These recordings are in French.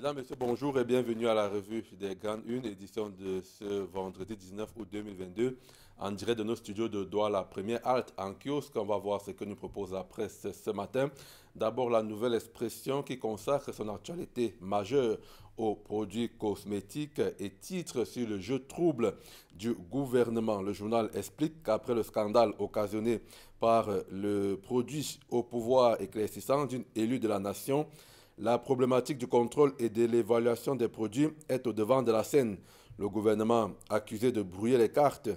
Mesdames, Messieurs, bonjour et bienvenue à la revue des Grandes Une, édition de ce vendredi 19 août 2022, en direct de nos studios de Douala. Première halte en kiosque, on va voir ce que nous propose la presse ce matin. D'abord, la nouvelle expression qui consacre son actualité majeure aux produits cosmétiques et titre sur le jeu trouble du gouvernement. Le journal explique qu'après le scandale occasionné par le produit au pouvoir éclaircissant d'une élue de la nation, la problématique du contrôle et de l'évaluation des produits est au devant de la scène. Le gouvernement, accusé de brouiller les cartes,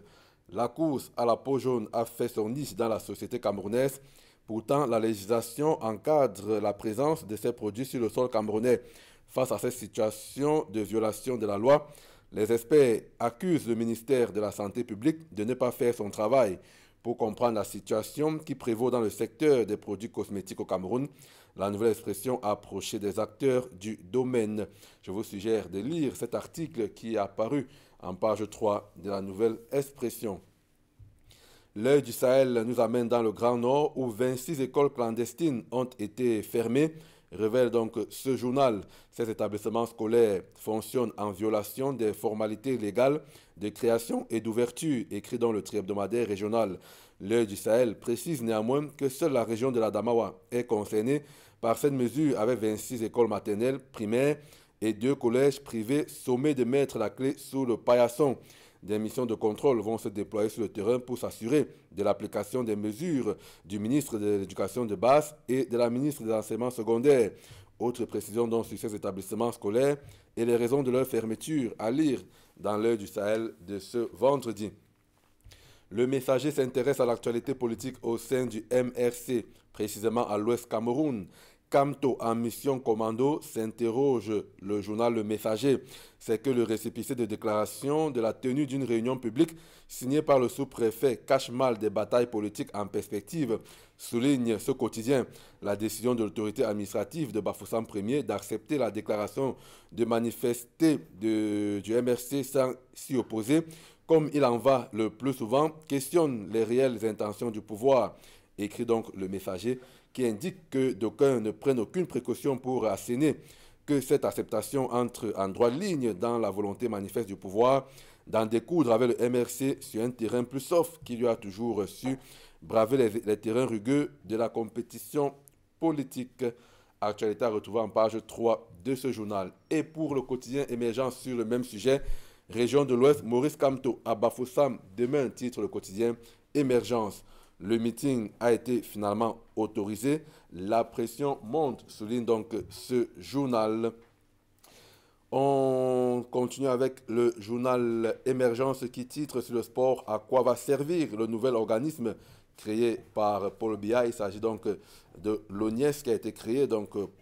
la course à la peau jaune a fait son nid dans la société camerounaise. Pourtant, la législation encadre la présence de ces produits sur le sol camerounais. Face à cette situation de violation de la loi, les experts accusent le ministère de la Santé publique de ne pas faire son travail. Pour comprendre la situation qui prévaut dans le secteur des produits cosmétiques au Cameroun, la nouvelle expression a approché des acteurs du domaine. Je vous suggère de lire cet article qui est apparu en page 3 de la nouvelle expression. L'œil du Sahel nous amène dans le Grand Nord où 26 écoles clandestines ont été fermées révèle donc ce journal. Ces établissements scolaires fonctionnent en violation des formalités légales de création et d'ouverture, écrit dans le tri-hebdomadaire régional. L'œil du Sahel précise néanmoins que seule la région de la Damawa est concernée par cette mesure avec 26 écoles maternelles primaires et deux collèges privés sommés de mettre la clé sous le paillasson. Des missions de contrôle vont se déployer sur le terrain pour s'assurer de l'application des mesures du ministre de l'Éducation de base et de la ministre des Enseignements secondaires. Autre précision donc sur ces établissements scolaires et les raisons de leur fermeture à lire dans l'heure du Sahel de ce vendredi. Le messager s'intéresse à l'actualité politique au sein du MRC, précisément à l'Ouest Cameroun. Camto en mission commando s'interroge le journal Le Messager. C'est que le récépissé de déclaration de la tenue d'une réunion publique signée par le sous-préfet cache mal des batailles politiques en perspective, souligne ce quotidien. La décision de l'autorité administrative de Bafoussam Ier d'accepter la déclaration de manifester du MRC sans s'y opposer, comme il en va le plus souvent, questionne les réelles intentions du pouvoir écrit donc le messager, qui indique que d'aucuns ne prennent aucune précaution pour asséner que cette acceptation entre en droite ligne dans la volonté manifeste du pouvoir d'en découdre avec le MRC sur un terrain plus soft qui lui a toujours su braver les, terrains rugueux de la compétition politique. Actualité à retrouver en page 3 de ce journal. Et pour le quotidien émergent sur le même sujet, Région de l'Ouest, Maurice Camto à Bafoussam, demain titre le quotidien Émergence. Le meeting a été finalement autorisé. La pression monte, souligne donc ce journal. On continue avec le journal Émergence qui titre sur le sport à quoi va servir le nouvel organisme créé par Paul Biya? Il s'agit donc de l'ONIES qui a été créé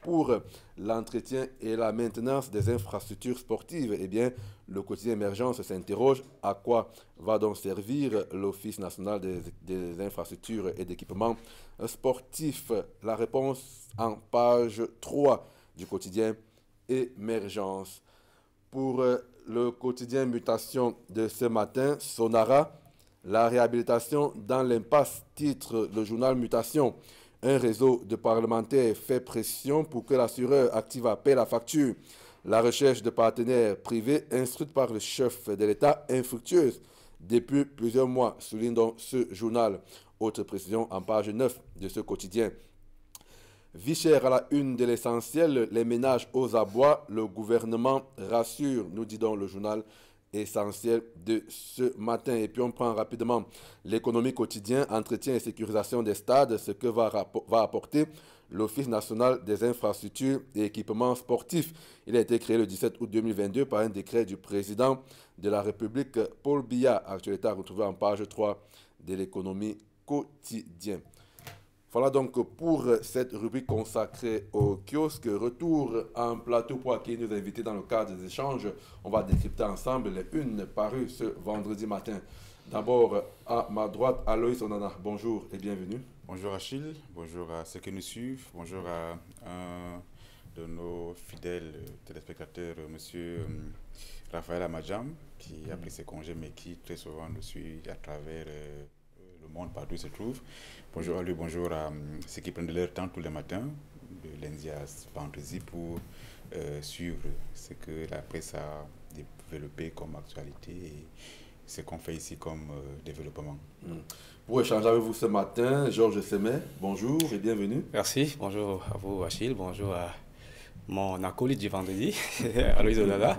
pour l'entretien et la maintenance des infrastructures sportives. Eh bien, le quotidien Émergence s'interroge à quoi va donc servir l'Office national des, infrastructures et d'équipements sportifs? La réponse en page 3 du quotidien. Pour le quotidien Mutation de ce matin, Sonara, la réhabilitation dans l'impasse, titre le journal Mutation. Un réseau de parlementaires fait pression pour que l'assureur active à la facture. La recherche de partenaires privés instruite par le chef de l'État infructueuse depuis plusieurs mois, souligne donc ce journal. Autre précision en page 9 de ce quotidien. Vie à la une de l'essentiel, les ménages aux abois, le gouvernement rassure, nous dit donc le journal essentiel de ce matin. Et puis on prend rapidement l'économie quotidienne, entretien et sécurisation des stades, ce que va, va apporter l'Office national des infrastructures et équipements sportifs. Il a été créé le 17 août 2022 par un décret du président de la République, Paul Biya. Actualité à retrouver en page 3 de l'économie quotidienne. Voilà donc pour cette rubrique consacrée au kiosque. Retour en plateau pour accueillir nos invités dans le cadre des échanges. On va décrypter ensemble les unes parues ce vendredi matin. D'abord, à ma droite, Aloïs Onana. Bonjour et bienvenue. Bonjour Achille, bonjour à ceux qui nous suivent, bonjour à un de nos fidèles téléspectateurs, monsieur euh, Raphaël Amadjam, qui a pris ses congés mais qui très souvent nous suit à travers euh, le monde partout se trouve. Bonjour à lui, bonjour à ceux qui prennent de leur temps tous les matins, de lundi à vendredi, pour suivre ce que la presse a développé comme actualité et ce qu'on fait ici comme développement. Mm. Pour échanger avec vous ce matin, Georges Semet, bonjour et bienvenue. Merci, bonjour à vous Achille, bonjour à mon acolyte du vendredi, Aloïs Odada.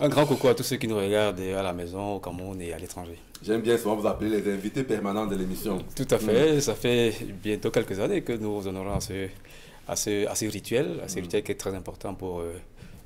Un grand coucou à tous ceux qui nous regardent à la maison, au Cameroun et à l'étranger. J'aime bien souvent vous appeler les invités permanents de l'émission. Tout à fait. Mm. Ça fait bientôt quelques années que nous honorons à ce, à ce, rituel, à ce mm. rituel qui est très important pour euh,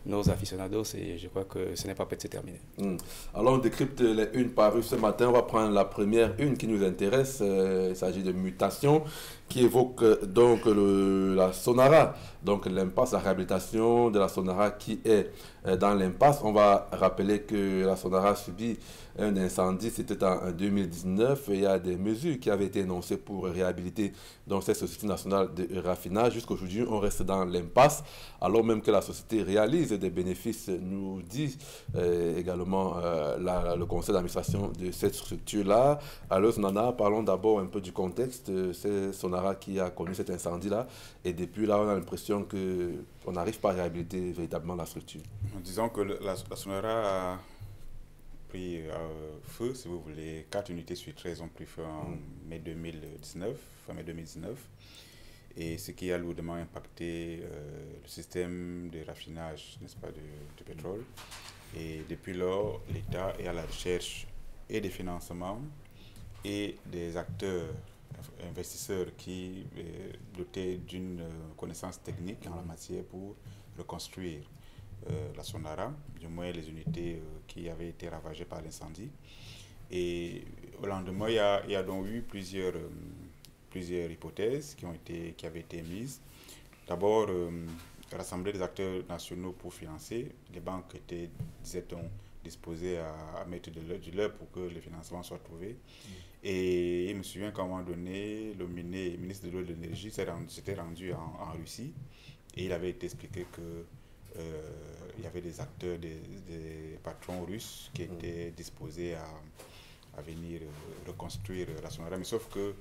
nos aficionados et je crois que ce n'est pas prêt de se terminer. Mm. Alors on décrypte les unes parues ce matin. On va prendre la première une qui nous intéresse. Euh, il s'agit de mutation qui évoque euh, donc la Sonara, donc l'impasse, la réhabilitation de la Sonara qui est euh, dans l'impasse. On va rappeler que la Sonara a subi un incendie, c'était en 2019. Il y a des mesures qui avaient été énoncées pour réhabiliter donc, cette société nationale de raffinage. Jusqu'aujourd'hui, on reste dans l'impasse, alors même que la société réalise des bénéfices, nous dit euh, également le conseil d'administration de cette structure-là. Alors, Nana, parlons d'abord un peu du contexte. C'est Sonara qui a connu cet incendie-là. Et depuis là, on a l'impression qu'on n'arrive pas à réhabiliter véritablement la structure. Disons que la, la Sonara a pris euh, feu, si vous voulez. Quatre unités sur 13 ont pris feu en mm. mai 2019, fin mai 2019. Et ce qui a lourdement impacté euh, le système de raffinage, n'est-ce pas, de, de pétrole. Et depuis lors, l'État est à la recherche et des financements et des acteurs investisseurs qui est doté d'une euh, connaissance technique en la matière pour reconstruire euh, la Sonara, du moins les unités euh, qui avaient été ravagées par l'incendie. Et au lendemain, il y a, il y a donc eu plusieurs, plusieurs hypothèses qui, ont été, qui avaient été mises. D'abord, rassembler des acteurs nationaux pour financer. Les banques étaient, disait-on, disposées à, mettre de leur pour que le financement soit trouvé. Mm. Et il me souvient qu'à un moment donné, le ministre de l'eau et de l'énergie s'était rendu, en, Russie et il avait expliqué que euh, il y avait des acteurs, des, patrons russes qui mm. étaient disposés à, à venir euh, reconstruire la Sonara. Mais sauf que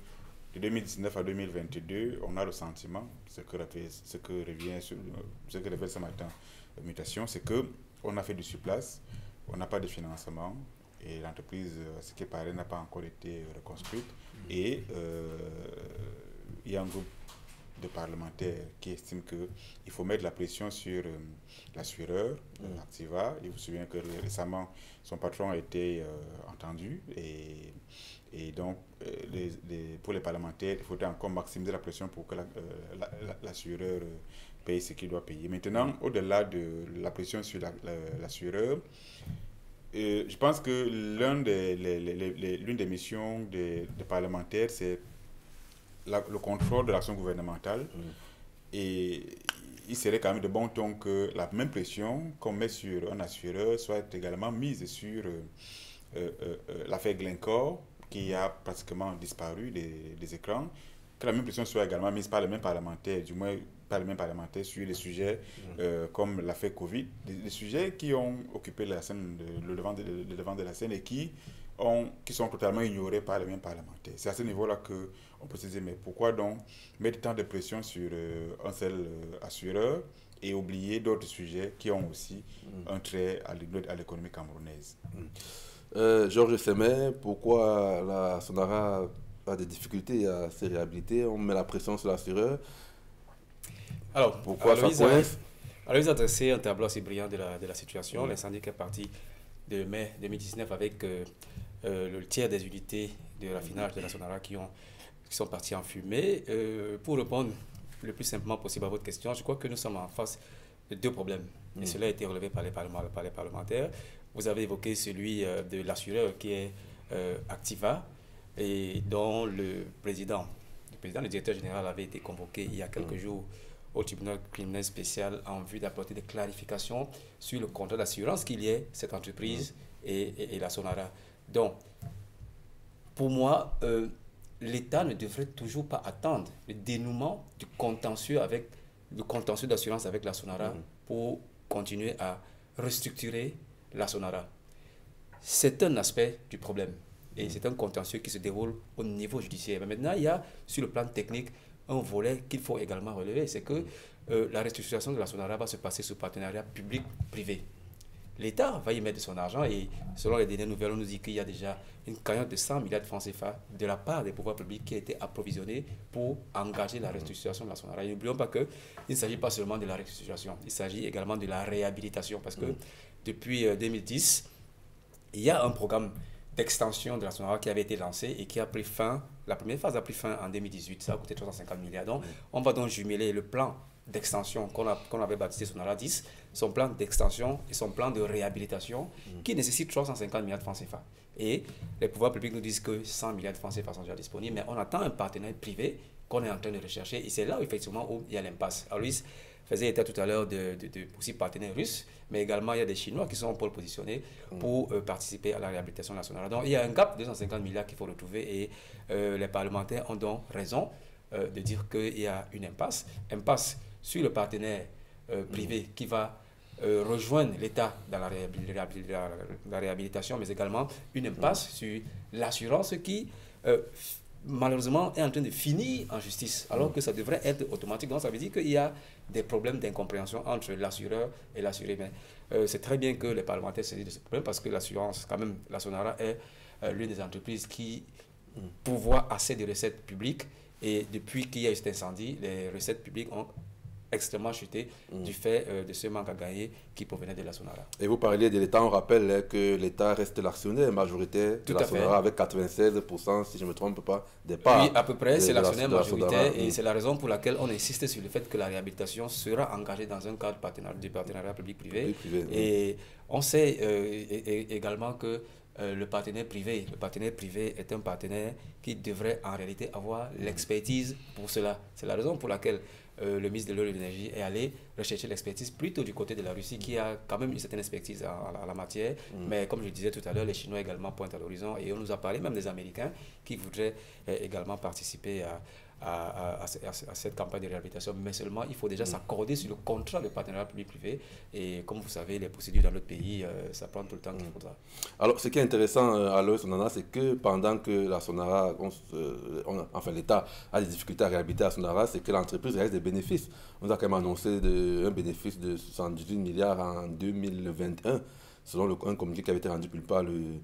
de 2019 à 2022, on a le sentiment, ce que, ce que revient sur, ce que révèle ce matin Mutation, c'est que on a fait du surplace, on n'a pas de financement, et l'entreprise, euh, ce qui paraît, n'a pas encore été reconstruite. Mm. Et euh, il y a un groupe de parlementaires qui estiment qu'il faut mettre la pression sur euh, l'assureur, mm. Activa. Il vous souvient que récemment, son patron a été entendu et, et donc, les, pour les parlementaires, il faudrait encore maximiser la pression pour que l'assureur paye ce qu'il doit payer. Maintenant, au-delà de la pression sur l'assureur, je pense que l'une des, des missions des, parlementaires, c'est le contrôle de l'action gouvernementale. Mm. Et il serait quand même de bon ton que la même pression qu'on met sur un assureur soit également mise sur euh, euh, euh, l'affaire Glencore, qui a pratiquement disparu des, des, écrans, que la même pression soit également mise par les mêmes parlementaires, du moins Parlement parlementaire sur des sujets mm. comme l'affaire Covid, des, sujets qui ont occupé la scène, le, devant de, le devant de la scène et qui, ont, qui sont totalement ignorés par les mêmes parlementaires. C'est à ce niveau-là qu'on peut se dire, mais pourquoi donc mettre tant de pression sur euh, un seul euh, assureur et oublier d'autres sujets qui ont aussi mm. un trait à l'économie camerounaise? Mm. Georges Semet, pourquoi la Sonara a des difficultés à se réhabiliter? On met la pression sur l'assureur alors, pourquoi ça coince? Alors, a dressé un tableau assez brillant de la, de la situation. L'incendie qui est parti de mai 2019 avec euh, euh, le tiers des unités de raffinage de la Sonara qui, ont, qui sont partis en fumée. Euh, pour répondre le plus simplement possible à votre question, je crois que nous sommes en face de deux problèmes. Et mm. cela a été relevé par les, par les parlementaires. Vous avez évoqué celui de l'assureur qui est Activa et dont le président, le président, le directeur général avait été convoqué il y a quelques mm. jours au tribunal criminel spécial en vue d'apporter des clarifications sur le contrat d'assurance qu'il y ait cette entreprise et, et, la Sonara. Donc, pour moi, euh, l'État ne devrait toujours pas attendre le dénouement du contentieux avec le contentieux d'assurance avec la Sonara mm. pour continuer à restructurer la Sonara. C'est un aspect du problème et mm. c'est un contentieux qui se déroule au niveau judiciaire. Mais maintenant, il y a sur le plan technique un volet qu'il faut également relever, c'est que euh, la restructuration de la Sonara va se passer sous partenariat public-privé. L'État va y mettre de son argent et selon les dernières nouvelles, on nous dit qu'il y a déjà une cagnotte de 100 milliards de francs CFA de la part des pouvoirs publics qui a été approvisionnée pour engager la restructuration de la Sonara. Et n'oublions pas qu'il ne s'agit pas seulement de la restructuration, il s'agit également de la réhabilitation parce que depuis 2010, euh, il y a un programme d'extension de la Sonara qui avait été lancé et qui a pris fin, la première phase a pris fin en 2018, ça a coûté 350 milliards. Donc, on va donc jumeler le plan d'extension qu'on avait baptisé Sonara 10, son plan d'extension et son plan de réhabilitation mm. qui nécessite 350 milliards de francs CFA. Et les pouvoirs publics nous disent que 100 milliards de francs CFA sont déjà disponibles, mais on attend un partenaire privé qu'on est en train de rechercher et c'est là effectivement où il y a l'impasse. Alors, faisait état tout à l'heure de, de, de, partenaires russes, mais également il y a des Chinois qui sont pour positionner mm. pour euh, participer à la réhabilitation nationale. Donc il y a un gap de 250 milliards qu'il faut retrouver et euh, les parlementaires ont donc raison euh, de dire qu'il y a une impasse. Impasse sur le partenaire euh, privé qui va euh, rejoindre l'État dans la, la, réhabilitation, mais également une impasse sur l'assurance qui, euh, malheureusement, est en train de finir en justice, alors que ça devrait être automatique. Donc, ça veut dire qu'il y a des problèmes d'incompréhension entre l'assureur et l'assuré. Mais c'est très bien que les parlementaires se disent de ce problème parce que l'assurance, quand même, la Sonara est l'une des entreprises qui pourvoit assez de recettes publiques. Et depuis qu'il y a eu cet incendie, les recettes publiques ont extrêmement chuté mm. du fait euh, de ce manque à gagner qui provenait de la Sonara. Et vous parliez de l'État, on rappelle que l'État reste l'actionnaire majoritaire de la Sonara avec 96%, si je ne me trompe pas, des parts. Oui, à peu près, c'est l'actionnaire majoritaire et mm. c'est la raison pour laquelle on insiste sur le fait que la réhabilitation sera engagée dans un cadre partenariat, du partenariat public-privé. et on sait euh, également que euh, le partenaire privé. Le partenaire privé est un partenaire qui devrait en réalité avoir l'expertise pour cela. C'est la raison pour laquelle euh, le ministre de l'eau et de l'énergie est allé rechercher l'expertise plutôt du côté de la Russie qui a quand même une certaine expertise en, la matière. Mm. Mais comme je le disais tout à l'heure, les Chinois également pointent à l'horizon et on nous a parlé même des Américains qui voudraient euh, également participer à, à, à, cette campagne de réhabilitation, mais seulement il faut déjà mm. s'accorder sur le contrat de partenariat public-privé. Et comme vous savez, les procédures dans notre pays, euh, ça prend tout le temps qu'il mm. faudra. Alors, ce qui est intéressant euh, à l'OE Sonara, c'est que pendant que la Sonara, enfin l'État a des difficultés à réhabiliter la Sonara, c'est que l'entreprise réalise des bénéfices. On a quand même annoncé de, un bénéfice de 78 milliards en 2021, selon le, un communiqué qui avait été rendu par le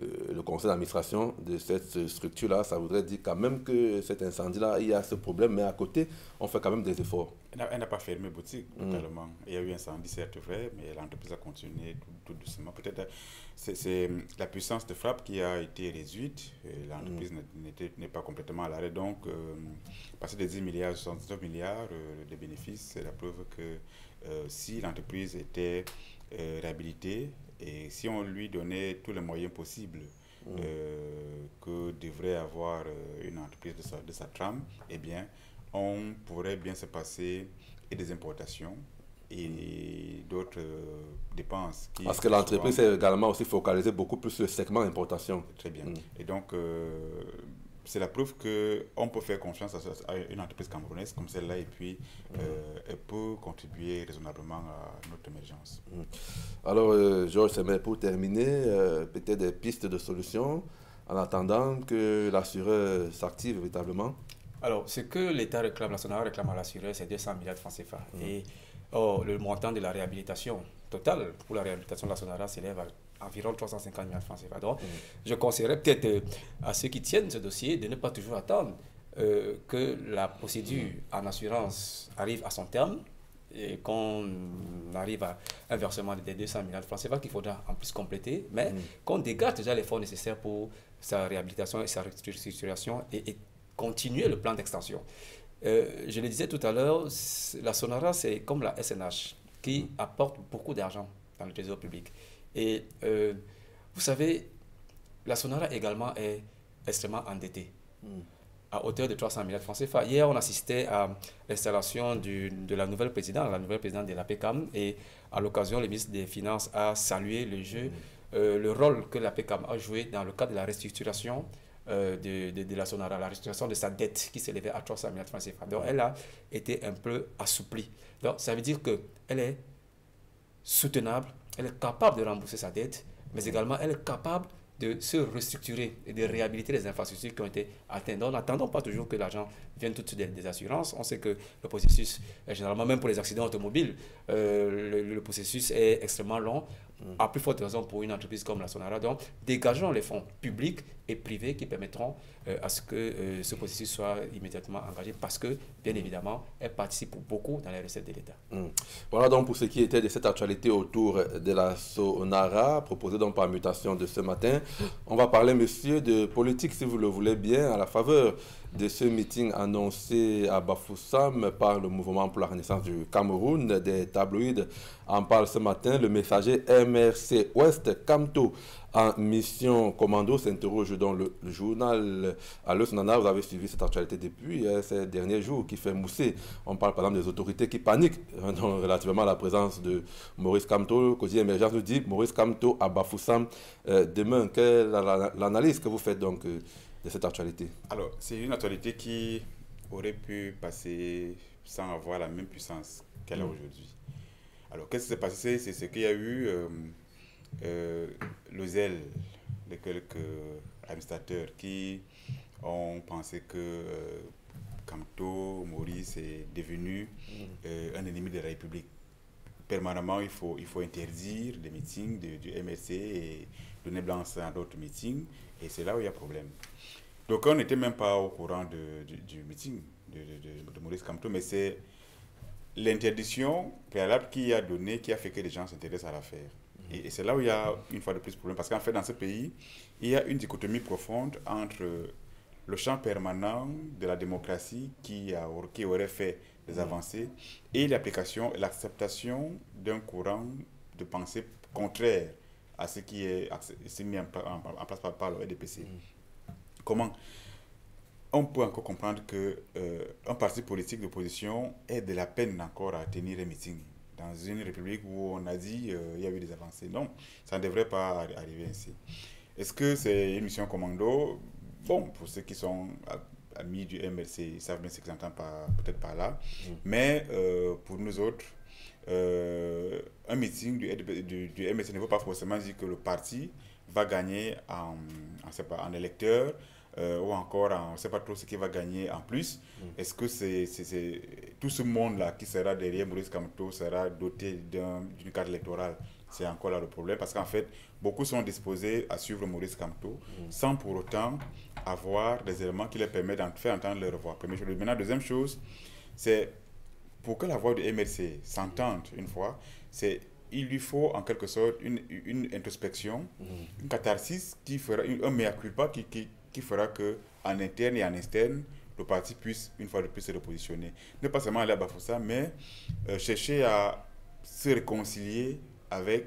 euh, le conseil d'administration de cette structure-là, ça voudrait dire quand même que cet incendie-là, il y a ce problème, mais à côté, on fait quand même des efforts. Elle n'a pas fermé boutique mm. totalement. Il y a eu un incendie, certes vrai, mais l'entreprise a continué tout, doucement. Peut-être c'est la puissance de frappe qui a été réduite. L'entreprise mm. n'est pas complètement à l'arrêt. Donc, euh, passer de 10 milliards à 79 milliards euh, de bénéfices, c'est la preuve que si l'entreprise était réhabilitée, et si on lui donnait tous les moyens possibles mm. euh, que devrait avoir euh, une entreprise de sa, de sa trame, eh bien, on pourrait bien se passer et des importations et d'autres euh, dépenses. Parce que l'entreprise est également aussi focalisée beaucoup plus sur le segment importation. Très bien. Mm. Et donc, c'est la preuve qu'on peut faire confiance à, une entreprise camerounaise comme celle-là et puis euh, elle peut contribuer raisonnablement à notre émergence. Mm. Alors, euh, Georges, pour terminer, euh, peut-être des pistes de solutions en attendant que l'assureur s'active véritablement Alors, ce que l'État réclame, la SONAR réclame à l'assureur, c'est 200 milliards de francs CFA. Mm. Et oh, le montant de la réhabilitation totale pour la réhabilitation de la Sonara s'élève à environ 350 000 francs CFA. Donc, je conseillerais peut-être euh, à ceux qui tiennent ce dossier de ne pas toujours attendre euh, que la procédure en assurance arrive à son terme et qu'on arrive à un versement de 200 milliards de francs CFA qu'il faudra en plus compléter, mais mm. qu'on dégage déjà les fonds nécessaires pour sa réhabilitation et sa restructuration et, continuer le plan d'extension. Euh, je le disais tout à l'heure, la Sonara, c'est comme la SNH qui apporte beaucoup d'argent dans le trésor public. Et euh, vous savez, la Sonara également est extrêmement endettée, hmm. à hauteur de 300 milliards de francs CFA. Hier, on assistait à l'installation de la nouvelle présidente, la nouvelle présidente de la PECAM, et à l'occasion, le ministre des Finances a salué le jeu, hmm. euh, le rôle que la PECAM a joué dans le cadre de la restructuration euh, de, de, la Sonara, la restructuration de sa dette qui s'élevait à 300 milliards de francs CFA. Donc, elle a été un peu assouplie. Donc, ça veut dire qu'elle est soutenable elle est capable de rembourser sa dette, mais également elle est capable de se restructurer et de réhabiliter les infrastructures qui ont été atteintes. Donc, n'attendons pas toujours que l'argent vienne tout de suite des, assurances. On sait que le processus, généralement, même pour les accidents automobiles, euh, le, processus est extrêmement long. À plus forte raison pour une entreprise comme la Sonara. Donc, dégageons les fonds publics et privés qui permettront euh, à ce que euh, ce processus soit immédiatement engagé parce que, bien évidemment, elle participe beaucoup dans les recettes de l'État. Hmm. Voilà donc pour ce qui était de cette actualité autour de la Sonara, proposée donc par mutation de ce matin. On va parler, monsieur, de politique, si vous le voulez bien, à la faveur de ce meeting annoncé à Bafoussam par le mouvement pour la renaissance du Cameroun. Des tabloïds en parlent ce matin. Le messager MRC Ouest Camto en mission commando s'interroge dans le, journal à Nana. Vous avez suivi cette actualité depuis hein, ces derniers jours qui fait mousser. On parle par exemple des autorités qui paniquent hein, relativement à la présence de Maurice Camto. Cosy Emergence nous dit Maurice Camto à Bafoussam euh, demain. Quelle est l'analyse que vous faites donc euh, de cette actualité Alors, c'est une actualité qui aurait pu passer sans avoir la même puissance qu'elle a mm. aujourd'hui. Alors, qu'est-ce qui s'est passé? C'est ce qu'il y a eu euh, euh, le zèle de quelques administrateurs qui ont pensé que euh, Camto, Maurice est devenu mm. euh, un ennemi de la République. Permanemment, il faut, il faut interdire des meetings du MSC et donner blanc à d'autres meetings. Et c'est là où il y a problème. Donc on n'était même pas au courant de, du, meeting de, de, Maurice Camto, mais c'est l'interdiction préalable qui a donné, qui a fait que les gens s'intéressent à l'affaire. Et, c'est là où il y a une fois de plus problème, parce qu'en fait dans ce pays, il y a une dichotomie profonde entre le champ permanent de la démocratie qui, a, qui aurait fait des avancées et l'application, l'acceptation d'un courant de pensée contraire à ce qui est, mis en, place par, par le RDPC. Comment on peut encore comprendre qu'un euh, parti politique d'opposition ait de la peine encore à tenir un meeting dans une république où on a dit qu'il euh, y a eu des avancées. Non, ça ne devrait pas arriver ainsi. Est-ce que c'est une mission commando? Bon, pour ceux qui sont amis du MLC, ils savent bien ce qu'ils entendent peut-être par là. Mm. Mais euh, pour nous autres, un meeting du, du, du, MLC ne veut pas forcément dire que le parti va gagner en, en, pas, en électeur euh, ou encore on ne sait pas trop ce qu'il va gagner en plus. Mm. Est-ce que c'est tout ce monde-là qui sera derrière Maurice Kamto sera doté d'une carte électorale? C'est encore là le problème parce qu'en fait, beaucoup sont disposés à suivre Maurice Kamto mm. sans pour autant avoir des éléments qui leur permettent de faire entendre leur voix. Première chose. Maintenant, deuxième chose, c'est pour que la voix du MLC s'entende une fois, c'est il lui faut en quelque sorte une, une introspection, mhm. une catharsis qui fera, un mea culpa qui, qui, qui fera que en interne et en externe, le parti puisse une fois de plus se repositionner. Ne pas seulement aller à Bafoussa, mais euh, chercher à se réconcilier avec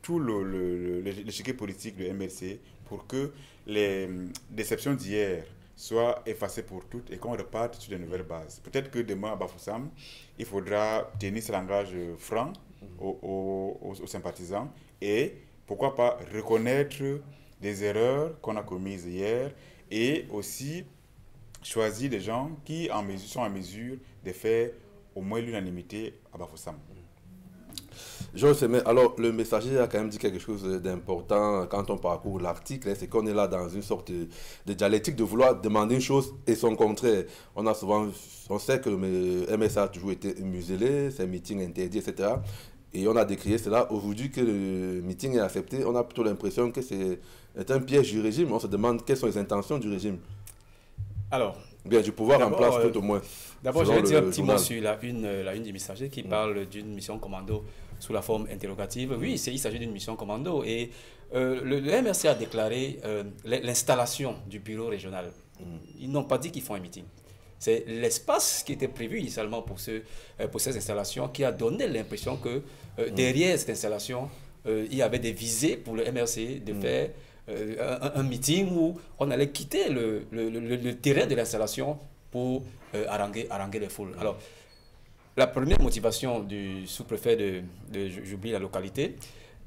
tout l'échiquier le, le, politique de MLC pour que les hum, déceptions d'hier soient effacées pour toutes et qu'on reparte sur de nouvelles bases. Peut-être que demain à Bafoussam, il faudra tenir ce langage franc aux, sympathisants et pourquoi pas reconnaître des erreurs qu'on a commises hier et aussi choisir des gens qui en mesure, sont en mesure de faire au moins l'unanimité à Bafoussam. Georges mais alors le messager a quand même dit quelque chose d'important quand on parcourt l'article, hein, c'est qu'on est là dans une sorte de, dialectique de vouloir demander une chose et son contraire. On a souvent, on sait que le MSA a toujours été muselé, ses meetings interdits, etc. Et on a décrié cela. Aujourd'hui que le meeting est accepté, on a plutôt l'impression que c'est un piège du régime. On se demande quelles sont les intentions du régime. Alors. Bien, du pouvoir en place tout au moins. D'abord, je vais dire un petit mot sur la une, la une du messager qui mm. parle d'une mission commando sous la forme interrogative. Oui, il s'agit d'une mission commando. Et euh, le, MRC a déclaré euh, l'installation du bureau régional. Mm. Ils n'ont pas dit qu'ils font un meeting. C'est l'espace qui était prévu initialement pour, ce, euh, pour ces installations qui a donné l'impression que euh, mm. derrière cette installation, il y avait des visées pour le MRC de mm. faire un, meeting où on allait quitter le, le, le, terrain de l'installation pour haranguer, haranguer les foules. Alors, la première motivation du sous-préfet de, de j'oublie la localité,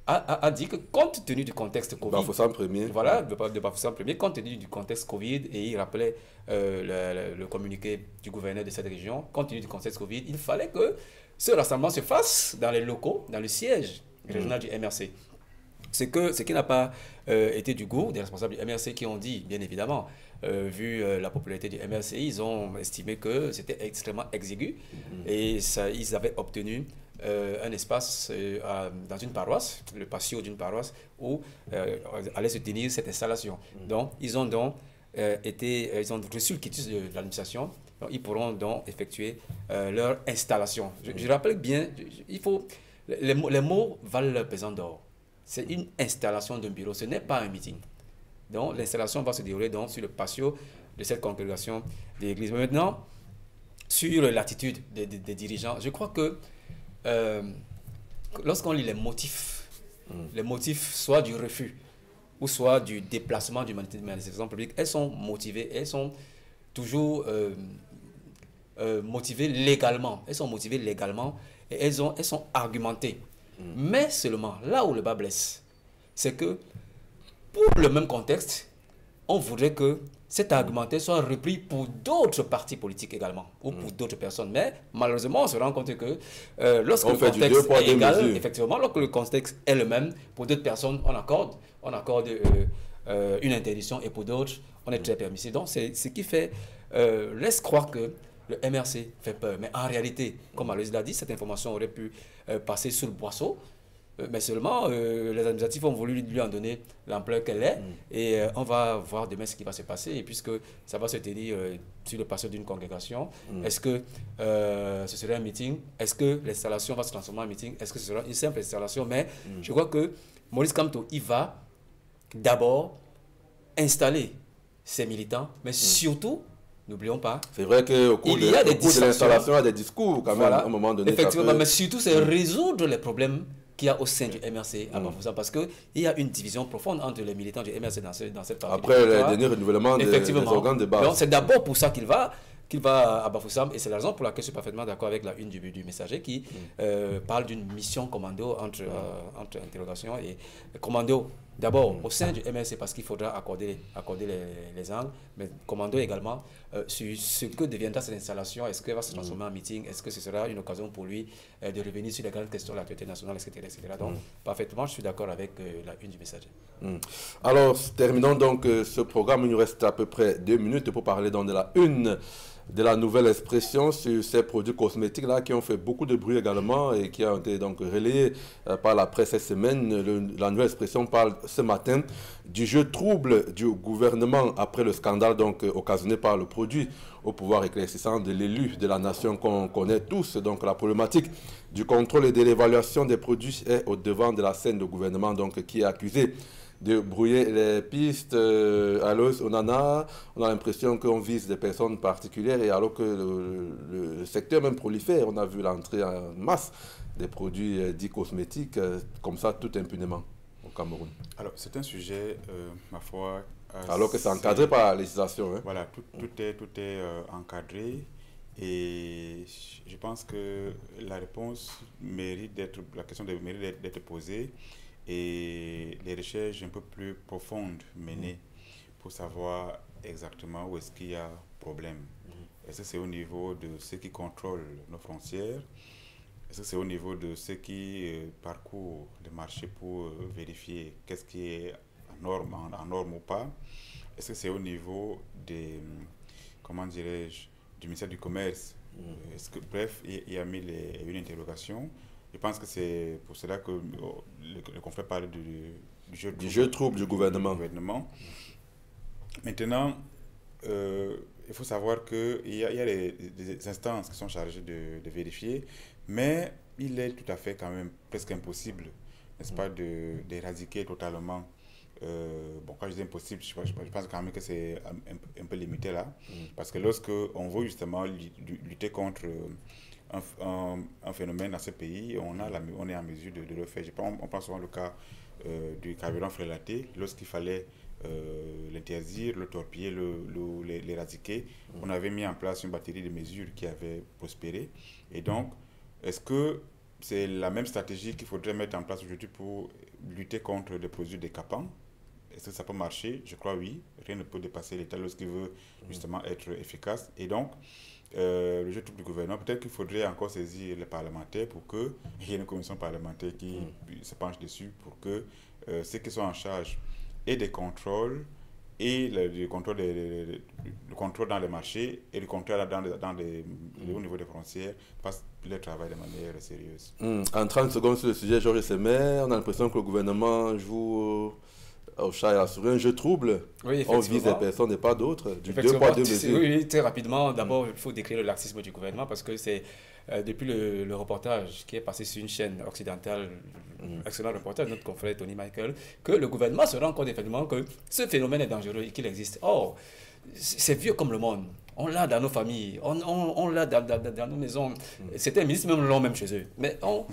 a, a, dit que compte tenu du contexte Covid, Bafoussam premier. Voilà, de, de Bafoussam premier, compte tenu du contexte Covid, et il rappelait euh, le, communiqué du gouverneur de cette région, compte tenu du contexte Covid, il fallait que ce rassemblement se fasse dans les locaux, dans le siège régional du MRC. Ce, que, ce qui n'a pas été du goût des responsables du MRC qui ont dit, bien évidemment, vu la popularité du MRC, ils ont estimé que c'était extrêmement exigu mm-hmm. et ça, ils avaient obtenu un espace dans une paroisse, le patio d'une paroisse, où allait se tenir cette installation. Mm-hmm. Donc, ils ont donc été, ils ont reçu le quitus de l'administration ils pourront donc effectuer euh, leur installation. Je, rappelle bien, il faut, les, les mots valent leur pesant d'or. C'est une installation d'un bureau, ce n'est pas un meeting. Donc l'installation va se dérouler donc sur le patio de cette congrégation d'église. Maintenant, sur l'attitude des, dirigeants, je crois que euh, lorsqu'on lit les motifs, hmm. les motifs soit du refus ou soit du déplacement du manifestation publique, elles sont motivées, elles sont toujours euh, euh, motivées légalement. Elles sont motivées légalement et elles, ont, elles sont argumentées. Mm. Mais seulement, là où le bas blesse, c'est que pour le même contexte, on voudrait que cet argumentaire soit repris pour d'autres partis politiques également, ou pour mm. d'autres personnes. Mais malheureusement, on se rend compte que euh, lorsque le contexte est égal, effectivement, lorsque le contexte est le même, pour d'autres personnes, on accorde, on accorde euh, une interdiction, et pour d'autres, on est très permissif. Donc, c'est ce qui fait, laisse croire que le MRC fait peur. Mais en réalité, comme Aloïs l'a dit, cette information aurait pu euh, passer sous le boisseau. Euh, mais seulement, euh, les administratifs ont voulu lui en donner l'ampleur qu'elle est. Mm. Et on va voir demain ce qui va se passer. Et puisque ça va se tenir sur le passé d'une congrégation, mm. est-ce que ce serait un meeting? Est-ce que l'installation va se transformer en meeting? Est-ce que ce sera une simple installation? Mais mm. je crois que Maurice Kamto, il va d'abord installer ses militants, mais surtout N'oublions pas. C'est vrai qu'au cours, il y a de, des l'installation, il y a des discours quand même à un moment donné. Effectivement, mais surtout, c'est résoudre les problèmes qu'il y a au sein du MRC à mm. Bafoussam parce qu'il y a une division profonde entre les militants du MRC dans, dans cette partie. Après le dernier renouvellement des, des, organes de base. c'est d'abord pour ça qu'il va qu'il va à Bafoussam et c'est la raison pour laquelle je suis parfaitement d'accord avec la une du, du messager qui mm. euh, parle d'une mission commando entre, euh, entre interrogations et commando D'abord, au sein du MSC, parce qu'il faudra accorder, accorder les, angles, mais commando également euh, sur ce que deviendra cette installation. Est-ce qu'elle va se transformer en meeting? Est-ce que ce sera une occasion pour lui euh, de revenir sur les grandes questions de l'actualité nationale, etc. etc. Donc, mm. parfaitement, je suis d'accord avec euh, la une du message. Mm. Alors, terminons donc ce programme. Il nous reste à peu près deux minutes pour parler donc de la une de la nouvelle expression sur ces produits cosmétiques là qui ont fait beaucoup de bruit également et qui ont été donc relayés euh, par la presse cette semaine. la nouvelle expression parle ce matin du jeu trouble du gouvernement après le scandale donc euh, occasionné par le produit au pouvoir éclaircissant de l'élu de la nation qu'on connaît tous. Donc la problématique du contrôle et de l'évaluation des produits est au devant de la scène du gouvernement donc qui est accusé de brouiller les pistes. Euh, alors, on a, on a l'impression qu'on vise des personnes particulières et alors que le, secteur même prolifère, on a vu l'entrée en masse des produits euh, dits cosmétiques, euh, comme ça, tout impunément au Cameroun. Alors, c'est un sujet, ma foi... alors que c'est encadré par la législation. Hein. Voilà, tout, tout est, tout est encadré. Et je pense que la réponse mérite d'être, la question mérite d'être posée et les recherches un peu plus profondes menées pour savoir exactement où est-ce qu'il y a problème. Mm-hmm. Est-ce que c'est au niveau de ceux qui contrôlent nos frontières? Est-ce que c'est au niveau de ceux qui euh, parcourent le marché pour euh, vérifier qu'est-ce qui est en norme, en, norme ou pas? Est-ce que c'est au niveau des, comment dirais-je, du ministère du Commerce? Est-ce que, Bref, il, y a mis une interrogation. Je pense que c'est pour cela que oh, le, confrère parle du, du, jeu, du jeu trouble du gouvernement. gouvernement. Maintenant, euh, il faut savoir qu'il y a, il y a des, instances qui sont chargées de, vérifier, mais il est tout à fait quand même presque impossible, n'est-ce pas, d'éradiquer totalement. Euh, bon, quand je dis impossible, je, pense quand même que c'est un, peu limité là, mm. parce que lorsque on veut justement lutter contre un, phénomène dans ce pays, on, a la, on est en mesure de, le faire. Je pense, on, pense souvent le cas euh, du carburant frélaté, lorsqu'il fallait euh, l'interdire, le torpiller, l'éradiquer, le, mm. on avait mis en place une batterie de mesures qui avait prospéré. Et donc, est-ce que c'est la même stratégie qu'il faudrait mettre en place aujourd'hui pour lutter contre les produits décapants? Est-ce que ça peut marcher? Je crois oui. Rien ne peut dépasser l'État lorsqu'il veut mm. justement être efficace. Et donc, euh, le jeu du gouvernement, peut-être qu'il faudrait encore saisir les parlementaires pour que il y ait une commission parlementaire qui mm. se penche dessus pour que euh, ceux qui sont en charge et des contrôles et le, contrôle, le contrôle dans les marchés et le contrôle dans, dans les, au niveau des frontières fassent le travail de manière sérieuse. Mm. En 30 secondes sur le sujet, Georges Semer, on a l'impression que le gouvernement joue au chat et à un jeu trouble. on vise des personnes et pas d'autres. Du deux poids, deux mesures. Oui, très rapidement. D'abord, il faut décrire le laxisme du gouvernement parce que c'est euh, depuis le, reportage qui est passé sur une chaîne occidentale, mm. excellent reportage de notre confrère Tony Michael, que le gouvernement se rend compte effectivement que ce phénomène est dangereux et qu'il existe. Or, c'est vieux comme le monde. On l'a dans nos familles, on, on, l'a dans, dans, nos maisons. Mm. C'était un ministre même long même chez eux. Mais on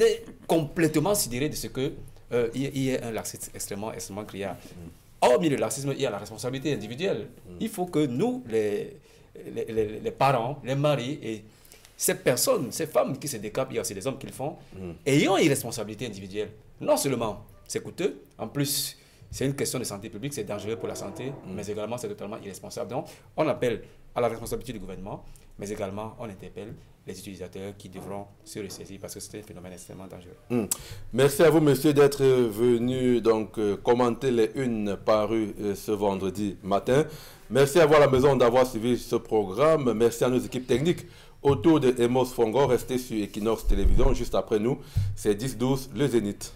est complètement sidéré de ce que euh, il, y a un laxisme extrêmement, extrêmement criard. Hormis le laxisme, il y a la responsabilité individuelle. Il faut que nous, les, les, les, parents, les maris et ces personnes, ces femmes qui se décapent, il y a aussi les hommes qui le font, ayant une responsabilité individuelle. Non seulement c'est coûteux, en plus c'est une question de santé publique, c'est dangereux pour la santé, mais également c'est totalement irresponsable. Donc on appelle à la responsabilité du gouvernement, mais également on interpelle les utilisateurs qui devront se ressaisir parce que c'est un phénomène extrêmement dangereux. Hmm. Merci à vous, monsieur, d'être venu donc euh, commenter les unes parues euh, ce vendredi matin. Merci à vous à la maison d'avoir suivi ce programme. Merci à nos équipes techniques autour de Emos Fongo. Restez sur Equinox Télévision. Juste après nous, c'est 10-12, le Zénith.